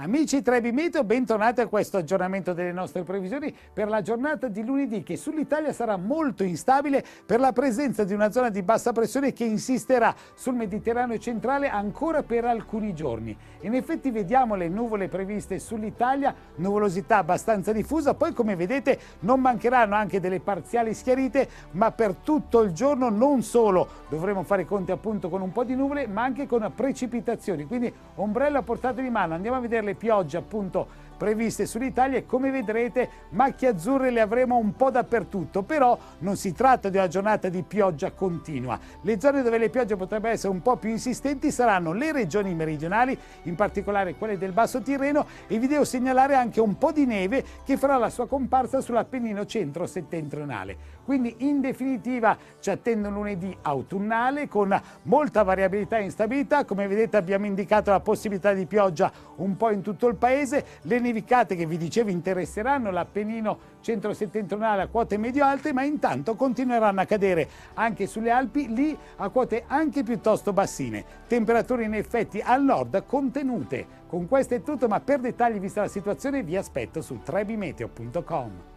Amici Trebi Meteo, bentornati a questo aggiornamento delle nostre previsioni per la giornata di lunedì che sull'Italia sarà molto instabile per la presenza di una zona di bassa pressione che insisterà sul Mediterraneo centrale ancora per alcuni giorni. In effetti vediamo le nuvole previste sull'Italia, nuvolosità abbastanza diffusa, poi come vedete non mancheranno anche delle parziali schiarite, ma per tutto il giorno non solo dovremo fare conti appunto con un po' di nuvole, ma anche con precipitazioni, quindi ombrello a portata di mano. Andiamo a vedere le piogge appunto previste sull'Italia e come vedrete macchie azzurre le avremo un po' dappertutto, però non si tratta di una giornata di pioggia continua. Le zone dove le piogge potrebbero essere un po' più insistenti saranno le regioni meridionali, in particolare quelle del Basso Tirreno e vi devo segnalare anche un po' di neve che farà la sua comparsa sull'Appennino centro-settentrionale. Quindi in definitiva ci attende un lunedì autunnale con molta variabilità e instabilità, come vedete abbiamo indicato la possibilità di pioggia un po' in tutto il paese, le nevicate che vi dicevo interesseranno l'Appennino centro-settentrionale a quote medio-alte, ma intanto continueranno a cadere anche sulle Alpi, lì a quote anche piuttosto bassine. Temperature in effetti al nord contenute. Con questo è tutto, ma per dettagli vista la situazione vi aspetto su trebimeteo.com.